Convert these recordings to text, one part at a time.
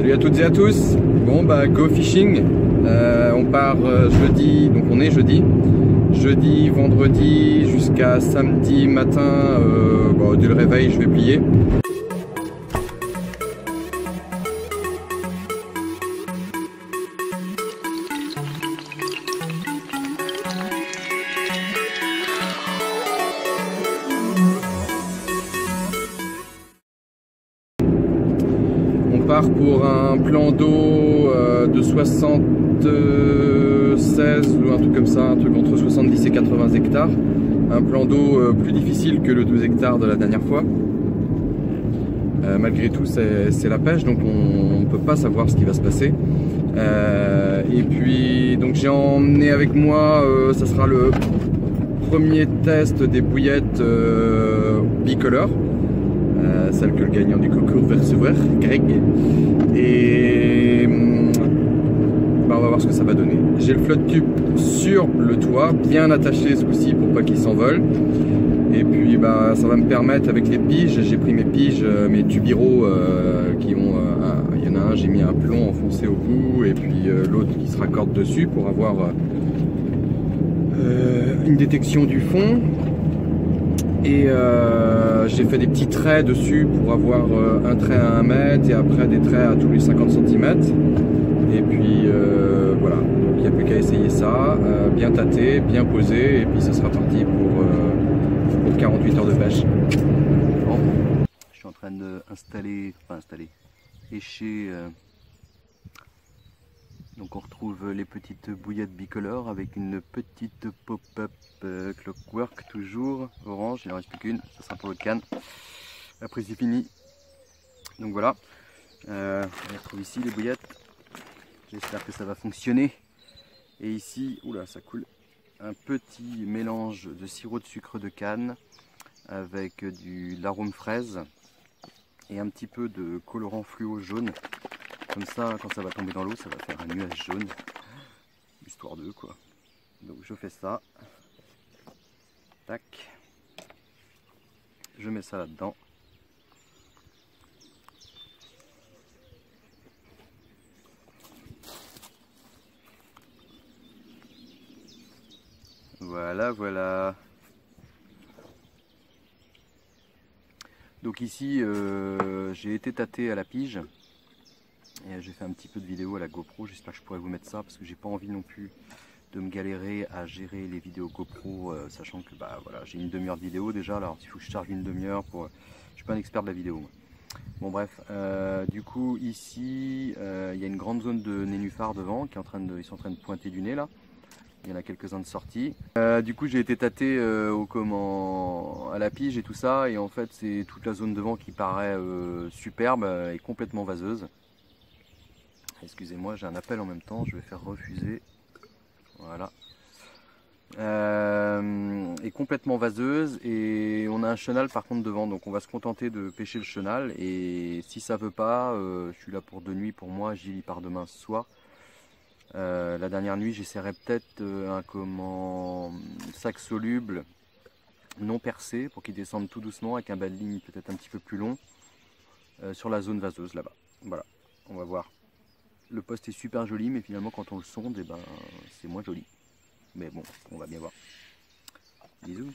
Salut à toutes et à tous. Bon bah go fishing. Euh, on part euh, jeudi, donc on est jeudi. Jeudi, vendredi jusqu'à samedi matin. Euh, bon, dès le réveil, je vais plier. Pour un plan d'eau euh, de 76 ou un truc comme ça, un truc entre 70 et 80 hectares. Un plan d'eau euh, plus difficile que le 12 hectares de la dernière fois. Euh, malgré tout, c'est la pêche, donc on ne peut pas savoir ce qui va se passer. Et puis, donc j'ai emmené avec moi, ça sera le premier test des bouillettes euh, bicolore. Celle que le gagnant du concours va recevoir, Greg. Et hum, bah, on va voir ce que ça va donner. J'ai le flotte tube sur le toit, bien attaché ce coup-ci pour pas qu'il s'envole. Et puis bah, ça va me permettre avec les piges, j'ai pris mes piges, euh, mes tubiraux euh, qui ont. euh, Il y en a un, j'ai mis un plomb enfoncé au bout et puis euh, l'autre qui se raccorde dessus pour avoir une détection du fond. Et euh, j'ai fait des petits traits dessus pour avoir euh, un trait à 1 mètre et après des traits à tous les 50 cm. Et puis euh, voilà, il n'y a plus qu'à essayer ça, bien tâter, bien poser, et puis ce sera parti pour, pour 48 heures de pêche. Je suis en train d'installer, enfin installer, écher. Donc on retrouve les petites bouillettes bicolores avec une petite pop-up euh, clockwork toujours orange. Il en reste plus qu'une, ça sera pour le can. Après c'est fini. Donc voilà, Euh, on retrouve ici les bouillettes. J'espère que ça va fonctionner. Et ici, oula ça coule, un petit mélange de sirop de sucre de canne avec du l'arôme fraise et un petit peu de colorant fluo jaune. Comme ça, quand ça va tomber dans l'eau, ça va faire un nuage jaune. Histoire de quoi. Donc je fais ça. Tac. Je mets ça là-dedans. Voilà, voilà. Donc ici, euh, j'ai été tâté à la pige. J'ai fait un petit peu de vidéo à la GoPro. J'espère que je pourrai vous mettre ça parce que j'ai pas envie non plus de me galérer à gérer les vidéos GoPro, euh, sachant que bah voilà, j'ai une demi-heure de vidéo déjà. Alors il faut que je charge une demi-heure pour. Je suis pas un expert de la vidéo. moi. Bon bref, euh, du coup ici, euh, il y a une grande zone de nénuphars devant qui est en train de, ils sont en train de pointer du nez là. Il y en a quelques-uns de sortie. Du coup, j'ai été tâté au à la pige et tout ça, et en fait, c'est toute la zone devant qui paraît superbe et complètement vaseuse. Excusez-moi, j'ai un appel en même temps, je vais faire refuser. Voilà. Euh, et complètement vaseuse et on a un chenal par contre devant donc on va se contenter de pêcher le chenal et si ça veut pas euh, je suis là pour deux nuits pour moi j'y lis par demain ce soir euh, la dernière nuit, j'essaierai peut-être euh, un comment sac soluble non percé pour qu'il descende tout doucement avec un bas ligne peut-être un petit peu plus long sur la zone vaseuse là-bas. Voilà, on va voir. Le poste est super joli, mais finalement quand on le sonde, eh ben, c'est moins joli. Mais bon, on va bien voir. Bisous.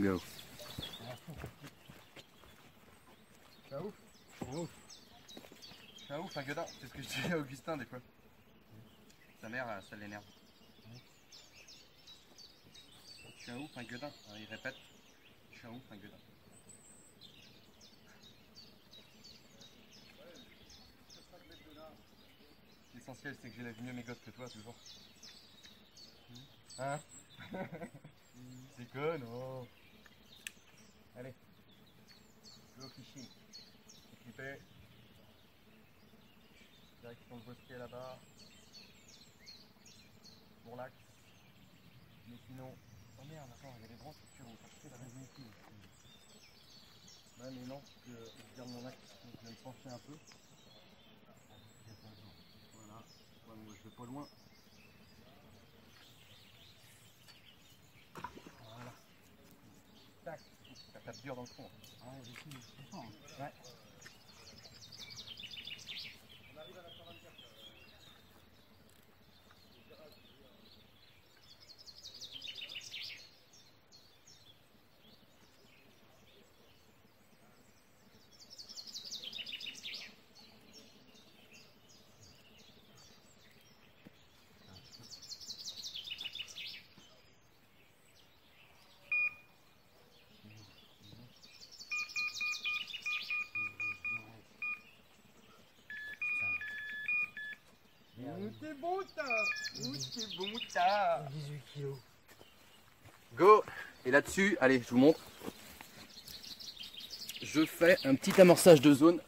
Go. Ouf. ouf. C'est un ouf, un gueudin. C'est ce que je dis à Augustin des fois. Sa mère, ça l'énerve. Je suis un ouf, un gueudin. Alors, il répète. Je suis un ouf, un gueudin. L'essentiel, c'est que j'élève mieux mes gosses que toi, toujours. Hein? C'est con, non Allez. Go fishing. Équipé. Direction le bosquet là-bas. Pour l'axe. Mais sinon. Oh merde, attends, il y a des branches sur où chercher la résine ici. Ouais, mais non, parce que je garde mon axe, donc je vais me pencher un peu. Voilà. Ouais, moi je vais pas loin. Voilà. Tac. Ça tape dur dans le fond. Ouais, Ouais. Où t'es bon ça Où t'es bon ça 18 kilos. Go Et là-dessus, allez, je vous montre. Je fais un petit amorçage de zone.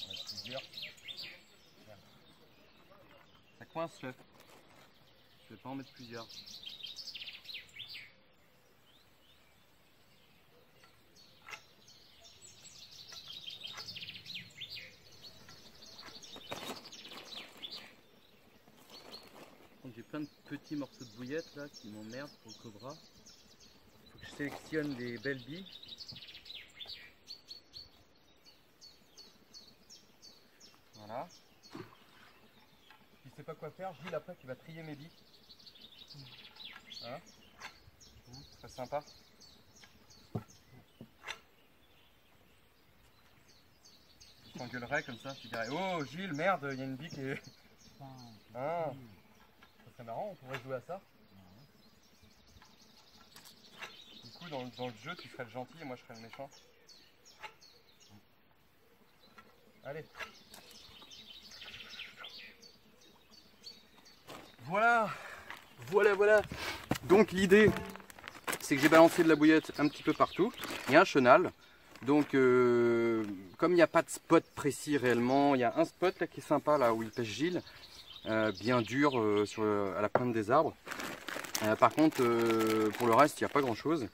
On a plusieurs. Ça Je vais pas en mettre plusieurs. J'ai plein de petits morceaux de bouillette là qui m'emmerdent pour le cobra. Faut que je sélectionne des belles billes. Voilà. Tu sais pas quoi faire, Gilles, après tu vas trier mes billes. Hein Ce serait sympa. Je t'engueulerais comme ça, te dirais Oh Gilles, merde, il y a une bille qui est. Ah, ça serait marrant, on pourrait jouer à ça. Du coup, dans, le- dans le jeu, tu ferais le gentil et moi je ferais le méchant. Allez. Voilà, voilà, voilà. Donc l'idée, c'est que j'ai balancé de la bouillette un petit peu partout. Il y a un chenal. Donc euh, comme il n'y a pas de spot précis réellement, il y a un spot là qui est sympa là où il pêche Gilles, euh, bien dur euh, à la pointe des arbres. Par contre, pour le reste, il n'y a pas grand chose.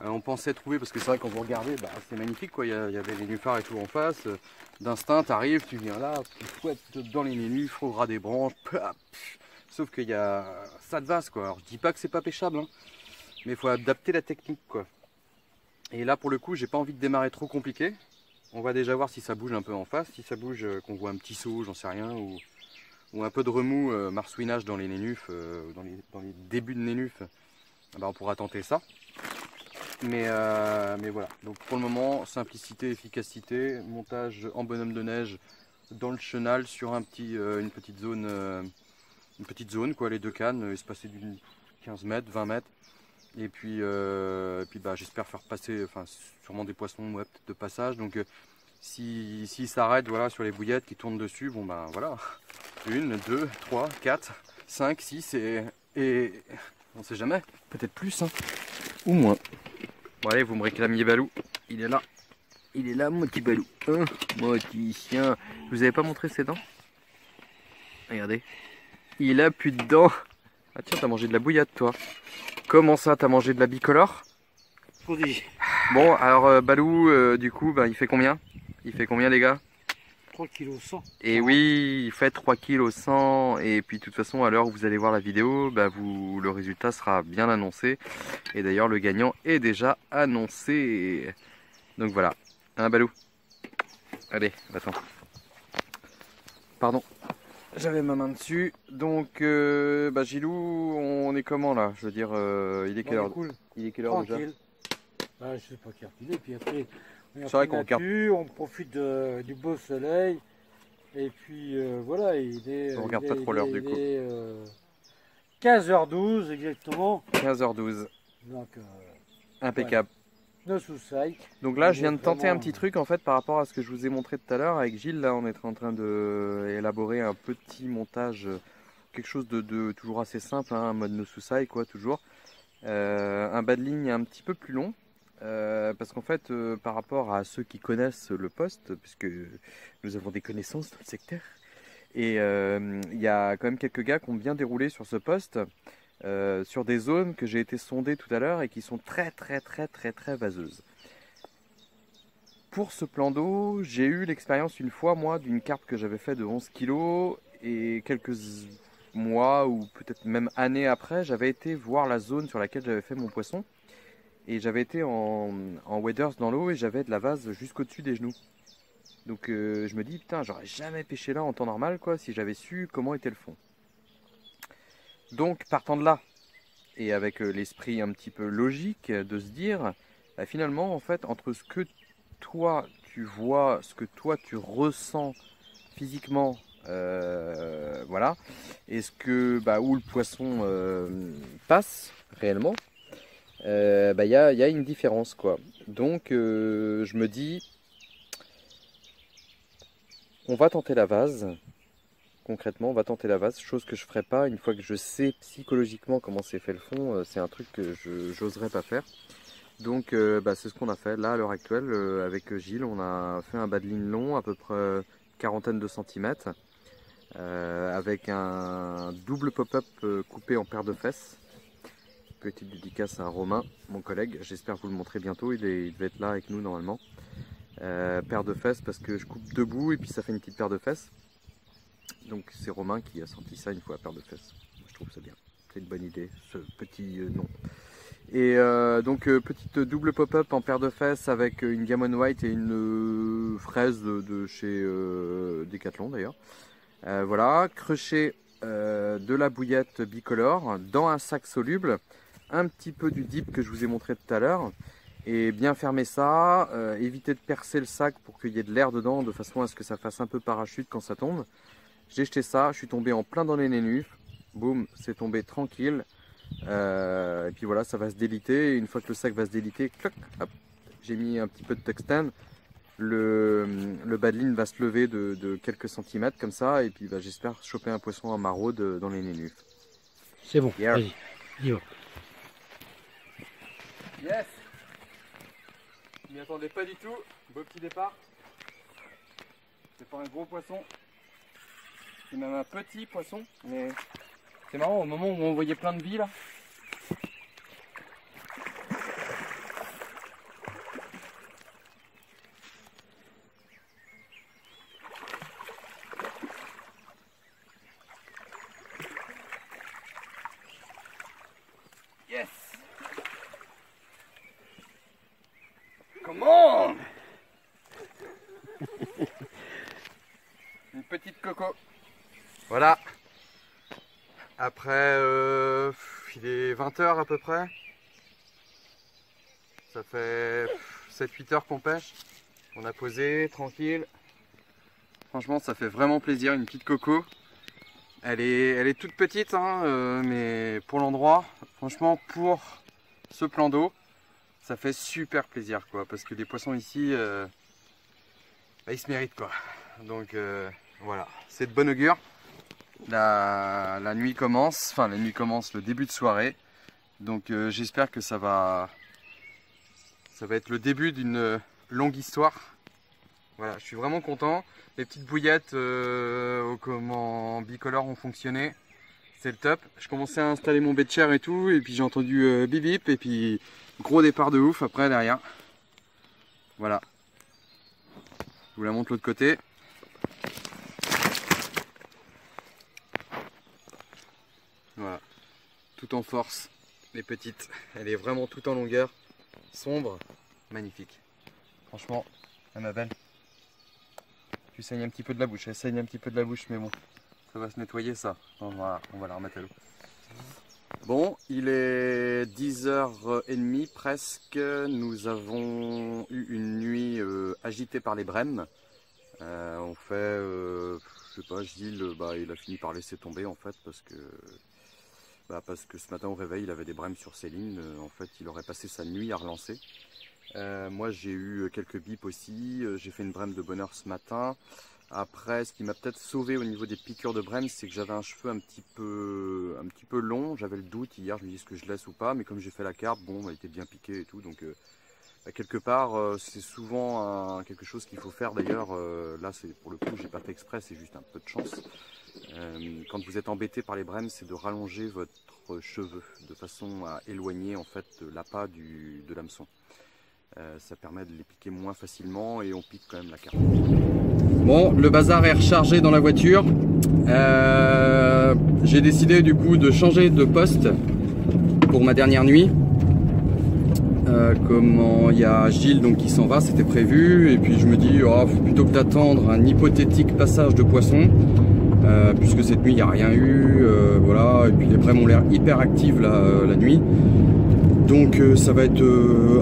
on pensait trouver, parce que c'est vrai quand vous regardez, bah, c'est magnifique quoi. Il y, avait les nénuphars et tout en face. D'instinct, t'arrives, tu viens là, tu fouettes dans les nénuphars, au ras des branches, paf, Sauf qu'il y a ça de vase quoi. Alors je dis pas que c'est pas pêchable, hein, mais il faut adapter la technique quoi. Et là pour le coup, j'ai pas envie de démarrer trop compliqué. On va déjà voir si ça bouge un peu en face. Si ça bouge, euh, qu'on voit un petit saut, j'en sais rien, ou, un peu de remous, euh, marsouinage dans les nénufs, euh, dans, les, débuts de nénufs, eh ben, on pourra tenter ça. Mais, euh, mais voilà, donc pour le moment, simplicité, efficacité, montage en bonhomme de neige dans le chenal sur un petit, une petite zone, une petite zone quoi, les deux cannes, euh, espacées d'une 15 mètres, 20 mètres. Et puis, euh, puis bah, j'espère faire passer, enfin sûrement des poissons ouais, de passage. Donc euh, si s'ils s'arrêtent voilà, sur les bouillettes qui tournent dessus, bon ben voilà, une, deux, trois, quatre, cinq, six et, et on sait jamais, peut-être plus hein, ou moins. Bon allez, vous me réclamiez Balou, il est là. Il est là, mon petit Balou. Hein, petit chien. Vous avais pas montré ses dents? Regardez. Il a plus de dents. Ah tiens, t'as mangé de la bouillade toi. Comment ça, t'as mangé de la bicolore? Pourri. Bon, alors euh, Balou, euh, du coup, bah, il fait combien? Il fait combien les gars? 3 kg 100. Et oui, il fait 3 kg 100 et puis de toute façon à l'heure où vous allez voir la vidéo, bah vous, le résultat sera bien annoncé. Et d'ailleurs le gagnant est déjà annoncé. Donc voilà, un hein, balou? Allez, attends. Pardon. J'avais ma main dessus. Donc, euh, bah, Gilou, on est comment là? Je veux dire, euh, il est quelle heure Il est quelle heure déjà? bah, Je sais pas quelle heure il est. Puis après, c'est vrai qu'on regarde. On profite du beau soleil. Et puis euh, voilà, il est. On regarde pas trop l'heure du coup. 15h12 exactement. 15h12. Donc, Impeccable. Donc là, je viens de tenter un petit truc en fait par rapport à ce que je vous ai montré tout à l'heure avec Gilles. Là, on est en train d'élaborer un petit montage, quelque chose de, toujours assez simple, hein, un mode no suicide quoi, toujours. Euh, un bas de ligne un petit peu plus long. Euh, parce qu'en fait, euh, par rapport à ceux qui connaissent le poste, puisque nous avons des connaissances dans le secteur, et il y a quand même quelques gars qui ont bien déroulé sur ce poste. Euh, sur des zones que j'ai été sondées tout à l'heure et qui sont très très très très très vaseuses. Pour ce plan d'eau, j'ai eu l'expérience une fois moi d'une carpe que j'avais fait de 11 kg et quelques mois ou peut-être même années après, j'avais été voir la zone sur laquelle j'avais fait mon poisson et j'avais été en, waders dans l'eau et j'avais de la vase jusqu'au-dessus des genoux. Donc euh, je me dis putain, j'aurais jamais pêché là en temps normal quoi si j'avais su comment était le fond. Donc partant de là, et avec euh, l'esprit un petit peu logique de se dire, bah, finalement en fait entre ce que toi tu vois, ce que toi tu ressens physiquement, euh, voilà, et ce que bah, où le poisson euh, passe réellement, bah, il y, a, y, a, une différence quoi. Donc je me dis, on va tenter la vase, concrètement, on va tenter la vase, chose que je ferai pas une fois que je sais psychologiquement comment c'est fait le fond, euh, c'est un truc que je n'oserais pas faire. Donc euh, bah, c'est ce qu'on a fait là à l'heure actuelle euh, avec Gilles, on a fait un bas de ligne long à peu près quarantaine de centimètres avec un double pop-up coupé en paire de fesses. Petite dédicace à Romain, mon collègue, j'espère vous le montrer bientôt, il, est, il devait être là avec nous normalement. paire de fesses parce que je coupe debout et puis ça fait une petite paire de fesses. Donc c'est Romain qui a sorti ça une fois à paire de fesses. je trouve ça bien. C'est une bonne idée, ce petit euh, nom. Et euh, donc euh, petite double pop-up en paire de fesses avec une Gammon White et une fraise de, chez Decathlon d'ailleurs. voilà, crochet de la bouillette bicolore dans un sac soluble, un petit peu du dip que je vous ai montré tout à l'heure et bien fermer ça, éviter de percer le sac pour qu'il y ait de l'air dedans de façon à ce que ça fasse un peu parachute quand ça tombe. J'ai jeté ça, je suis tombé en plein dans les nénufs. Boum, c'est tombé tranquille. Euh, et puis voilà, ça va se déliter. une fois que le sac va se déliter, j'ai mis un petit peu de tungstène. Le, le badline va se lever de, quelques centimètres comme ça. Et puis bah, j'espère choper un poisson à maraude dans les nénufs. C'est bon, vas-y, Yes Je m'y attendais pas du tout. Beau petit départ. C'est pas un gros poisson. C'est même un petit poisson, mais c'est marrant, au moment où on voyait plein de vie là, Yes Comment Une petite coco. Voilà. Après, euh, il est 20h à peu près. Ça fait 7-8 heures qu'on pêche. On a posé, tranquille. Franchement, ça fait vraiment plaisir, une petite coco. Elle est, elle est toute petite, hein, euh, mais pour l'endroit, franchement, pour ce plan d'eau, ça fait super plaisir, quoi. Parce que les poissons ici, euh, bah, ils se méritent, quoi. Donc, voilà, c'est de bonne augure. La, nuit commence, enfin la nuit commence le début de soirée. Donc euh, j'espère que ça va, ça va être le début d'une longue histoire. Voilà, je suis vraiment content. Les petites bouillettes euh, comment bicolore ont fonctionné. C'est le top. Je commençais à installer mon chair et tout, et puis j'ai entendu euh, bip bip, et puis gros départ de ouf après derrière. Voilà. Je vous la montre l'autre côté. Voilà, tout en force, les petites. Elle est vraiment tout en longueur, sombre, magnifique. Franchement, elle ma belle. Tu saignes un petit peu de la bouche, elle saigne un petit peu de la bouche, mais bon, ça va se nettoyer ça. On va, on va la remettre à l'eau. Bon, il est 10h30 presque. Nous avons eu une nuit euh, agitée par les brèmes. Euh, on fait, euh, je sais pas, Gilles, bah, il a fini par laisser tomber en fait parce que, bah, parce que ce matin au réveil, il avait des brèmes sur ses lignes. En fait, il aurait passé sa nuit à relancer. moi, j'ai eu quelques bips aussi. J'ai fait une brème de bonheur ce matin. Après, ce qui m'a peut-être sauvé au niveau des piqûres de brème, c'est que j'avais un cheveu un petit peu, long. J'avais le doute hier, je me disais ce que je laisse ou pas, mais comme j'ai fait la carte, bon, elle était bien piquée et tout, donc euh, bah, quelque part, euh, c'est souvent quelque chose qu'il faut faire. D'ailleurs, euh, là, c'est pour le coup, j'ai pas fait exprès, c'est juste un peu de chance. Quand vous êtes embêté par les brèmes, c'est de rallonger votre cheveu de façon à éloigner en fait l'appât de l'hameçon. ça permet de les piquer moins facilement et on pique quand même la carte. Bon, le bazar est rechargé dans la voiture. Euh, j'ai décidé du coup de changer de poste pour ma dernière nuit. Euh, comment il y a Gilles donc qui s'en va, c'était prévu. Et puis je me dis, oh, plutôt que d'attendre un hypothétique passage de poisson, euh, puisque cette nuit il n'y a rien eu, voilà. Et puis les brèmes ont l'air hyper actives la nuit. Donc ça va être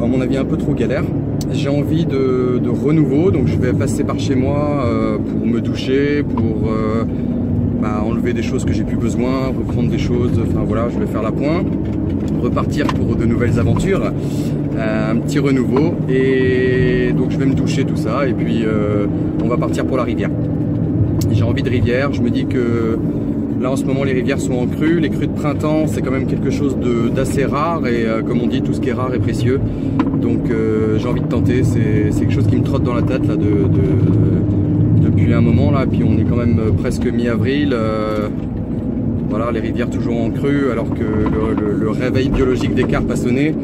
à mon avis un peu trop galère. J'ai envie de, renouveau, donc je vais passer par chez moi euh, pour me doucher, pour euh, bah, enlever des choses que j'ai plus besoin, reprendre des choses, enfin voilà, je vais faire la pointe, repartir pour de nouvelles aventures, euh, un petit renouveau, et donc je vais me doucher tout ça, et puis on va partir pour la rivière. J'ai envie de rivière, je me dis que Là en ce moment les rivières sont en crue, les crues de printemps c'est quand même quelque chose d'assez rare et comme on dit tout ce qui est rare est précieux. Donc euh, j'ai envie de tenter, c'est quelque chose qui me trotte dans la tête là, depuis un moment là, puis on est quand même euh, presque mi-avril. Euh, voilà, les rivières toujours en crue alors que le, réveil biologique des carpes a sonné.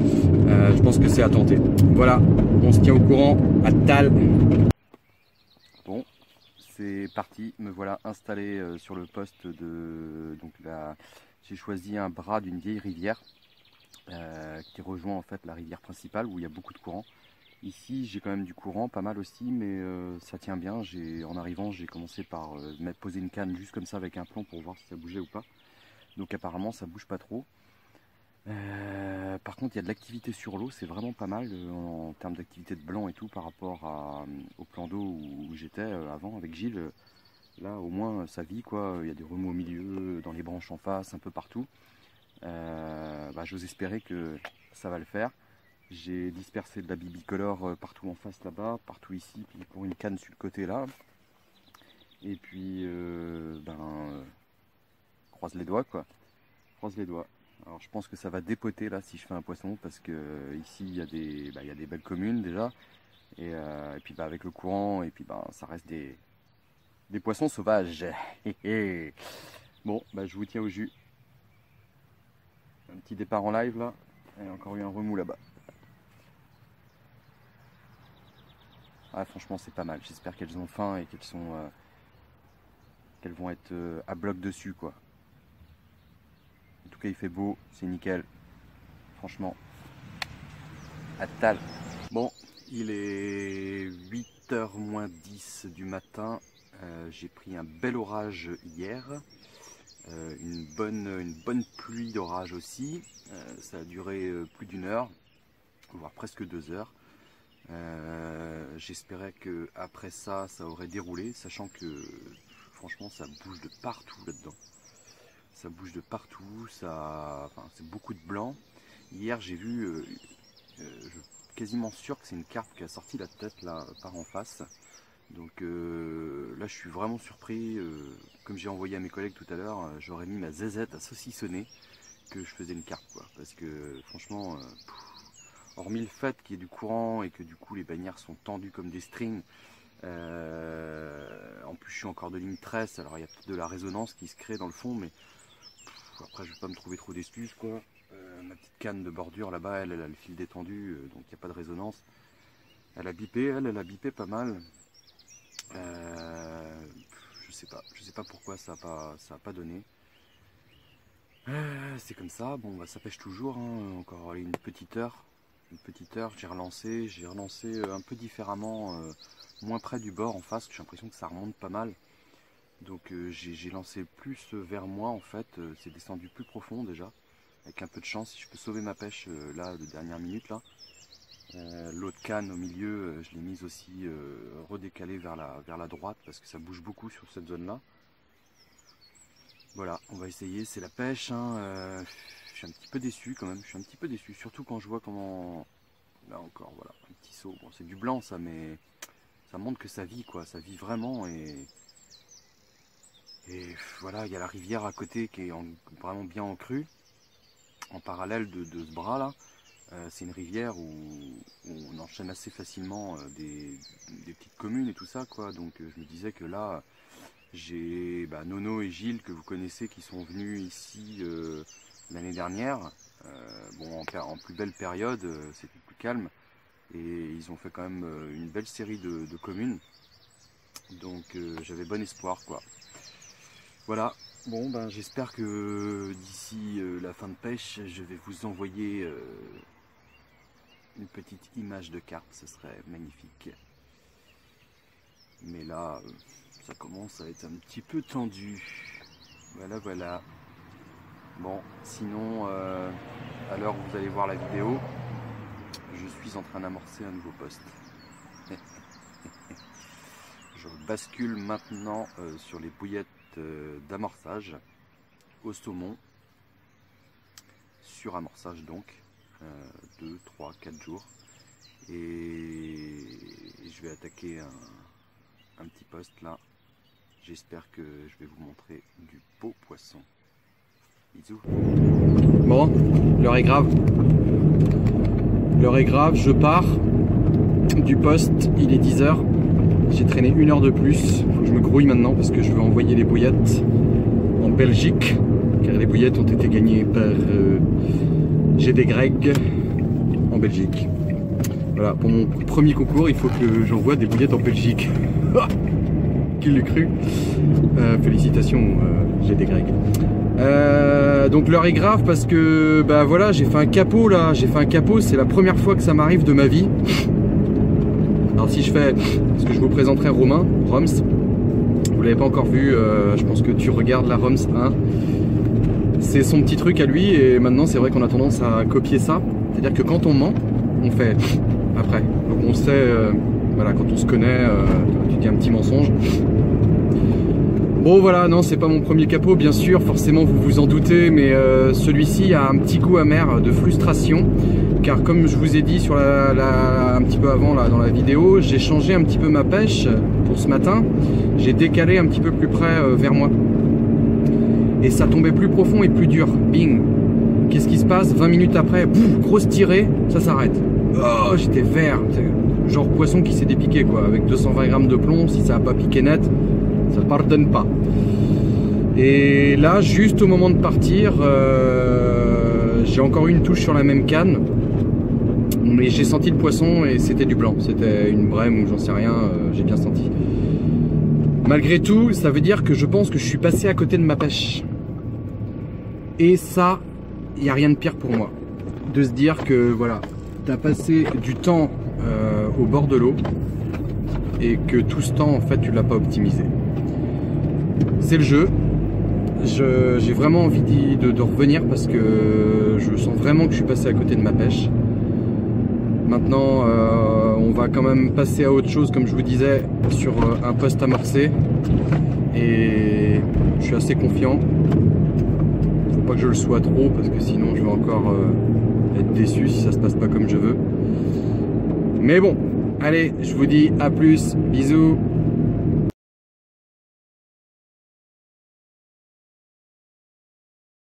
je pense que c'est à tenter. Voilà, on se tient au courant. À Tal. C'est parti. Me voilà installé sur le poste de j'ai choisi un bras d'une vieille rivière euh, qui rejoint en fait la rivière principale où il y a beaucoup de courant. Ici j'ai quand même du courant, pas mal aussi, mais euh, ça tient bien. En arrivant j'ai commencé par euh, poser une canne juste comme ça avec un plomb pour voir si ça bougeait ou pas. Donc apparemment ça bouge pas trop. Par contre il y a de l'activité sur l'eau, c'est vraiment pas mal en, termes d'activité de blanc et tout par rapport au plan d'eau où, j'étais avant avec Gilles. Là au moins ça vit quoi, il y a des remous au milieu, dans les branches en face, un peu partout. Euh, bah, j'ose espérer que ça va le faire. J'ai dispersé de la bibicolore euh, partout en face là-bas, partout ici, puis pour une canne sur le côté là. Et puis, euh, ben, croise les doigts quoi. Croise les doigts. Alors je pense que ça va dépoter là si je fais un poisson parce que ici il y, a des, bah, y a des belles communes déjà. Et, puis bah, avec le courant, et puis bah, ça reste des, des poissons sauvages. bon, bah, je vous tiens au jus. Un petit départ en live là. Et encore eu un remous là-bas. Ah, franchement, c'est pas mal. J'espère qu'elles ont faim et qu'elles sont. Euh, qu'elles vont être euh, à bloc dessus, quoi. En tout cas, il fait beau, c'est nickel. Franchement, à tal. Bon, il est 8h moins 10 du matin. Euh, j'ai pris un bel orage hier. Euh, une, bonne, une bonne pluie d'orage aussi. Euh, ça a duré plus d'une heure, voire presque deux heures. J'espérais que après ça, ça aurait déroulé, sachant que franchement, ça bouge de partout là-dedans. Ça bouge de partout, ça, c'est beaucoup de blanc. Hier, j'ai vu, quasiment sûr que c'est une carpe qui a sorti la tête là par en face. Donc euh, là je suis vraiment surpris, euh, comme j'ai envoyé à mes collègues tout à l'heure, euh, j'aurais mis ma zézette à saucissonner que je faisais une carte quoi. Parce que franchement, hormis le fait qu'il y ait du courant et que du coup les bannières sont tendues comme des strings, en plus je suis encore de ligne 13, alors il y a peut-être de la résonance qui se crée dans le fond, mais après je vais pas me trouver trop d'excuses quoi. ma petite canne de bordure là-bas, elle, elle, a le fil détendu, donc il n'y a pas de résonance. Elle a bipé, elle, elle a bipé pas mal. Euh, je sais pas, je sais pas pourquoi ça a pas, ça a pas donné. Euh, c'est comme ça, bon bah ça pêche toujours, hein. encore une petite heure. Une petite heure, j'ai relancé, j'ai relancé un peu différemment, moins près du bord en face, j'ai l'impression que ça remonte pas mal. Donc j'ai lancé plus vers moi en fait, c'est descendu plus profond déjà avec un peu de chance, si je peux sauver ma pêche euh, là de dernière minute là. Euh, l'autre canne au milieu, euh, je l'ai mise aussi redécalée vers la, vers la droite parce que ça bouge beaucoup sur cette zone là. Voilà, on va essayer, c'est la pêche. Hein, je suis un petit peu déçu quand même, je suis un petit peu déçu, surtout quand je vois comment... Là encore, voilà, un petit saut. Bon, c'est du blanc ça, mais ça montre que ça vit quoi, ça vit vraiment et... Et voilà, il y a la rivière à côté qui est vraiment bien en crue en parallèle de, ce bras là, euh, c'est une rivière où, on enchaîne assez facilement euh, des, petites communes et tout ça quoi. Donc euh, je me disais que là j'ai bah, Nono et Gilles que vous connaissez qui sont venus ici l'année dernière. bon en, plus belle période, c'était plus calme et ils ont fait quand même une belle série de, de communes. Donc j'avais bon espoir quoi. Voilà, Bon, ben j'espère que d'ici euh, la fin de pêche, je vais vous envoyer euh, une petite image de carte, ce serait magnifique. Mais là, euh, ça commence à être un petit peu tendu. Voilà, voilà. Bon, sinon, à l'heure où vous allez voir la vidéo, je suis en train d'amorcer un nouveau poste. je bascule maintenant sur les bouillettes euh, d'amorçage au saumon. Sur amorçage donc 2, 3, 4 jours. Et je vais attaquer un, petit poste là. J'espère que je vais vous montrer du beau poisson. Bon l'heure est grave. L'heure est grave je pars du poste il est 10h j'ai traîné une heure de plus. Faut que je me grouille maintenant parce que je veux envoyer les bouillettes en Belgique. Car les bouillettes ont été gagnées par euh, GD Greg en Belgique. Voilà, pour mon premier concours, il faut que j'envoie des bouillettes en Belgique. Qui l'eût cru? Euh, Félicitations euh, GD Greg. Euh, donc l'heure est grave parce que bah voilà j'ai fait un capot là, j'ai fait un capot, c'est la première fois que ça m'arrive de ma vie. Alors si je fais, ce que je vous présenterai Romain, Roms, vous l'avez pas encore vu, euh, je pense que tu regardes la Roms 1. C'est son petit truc à lui et maintenant c'est vrai qu'on a tendance à copier ça. C'est-à-dire que quand on ment, on fait après. Donc on sait, euh, voilà, quand on se connaît, euh, tu dis un petit mensonge. Bon voilà, non c'est pas mon premier capot bien sûr, forcément vous vous en doutez, mais celui-ci a un petit coup amer de frustration car comme je vous ai dit sur un petit peu avant là, dans la vidéo, j'ai changé un petit peu ma pêche pour ce matin. J'ai décalé un petit peu plus près euh, vers moi. Et ça tombait plus profond et plus dur. Bing Qu'est-ce qui se passe? 20 minutes après, grosse tirée, ça s'arrête. Oh, j'étais vert. Genre poisson qui s'est dépiqué quoi. Avec 220 grammes de plomb, si ça n'a pas piqué net, ça pardonne pas. Et là, juste au moment de partir, euh, j'ai encore une touche sur la même canne mais j'ai senti le poisson et c'était du blanc. C'était une brème ou j'en sais rien, euh, j'ai bien senti. Malgré tout, ça veut dire que je pense que je suis passé à côté de ma pêche. Et ça, il n'y a rien de pire pour moi. De se dire que voilà, tu as passé du temps euh, au bord de l'eau et que tout ce temps, en fait, tu l'as pas optimisé. C'est le jeu. J'ai vraiment envie de, de revenir parce que je sens vraiment que je suis passé à côté de ma pêche. Maintenant, euh, on va quand même passer à autre chose, comme je vous disais, sur euh, un poste amorcé. Et je suis assez confiant. Faut pas que je le sois trop, parce que sinon je vais encore euh, être déçu si ça se passe pas comme je veux. Mais bon, allez, je vous dis à plus, bisous